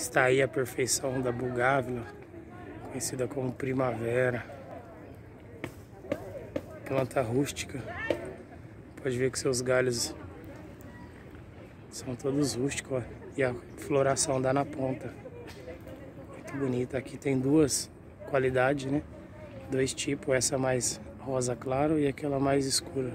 Está aí a perfeição da bugávila, conhecida como primavera. Planta rústica. Pode ver que seus galhos são todos rústicos, ó. E a floração dá na ponta. Muito bonita. Aqui tem duas qualidades, né? Dois tipos, essa mais rosa claro e aquela mais escura.